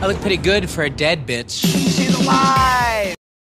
I look pretty good for a dead bitch. She's alive.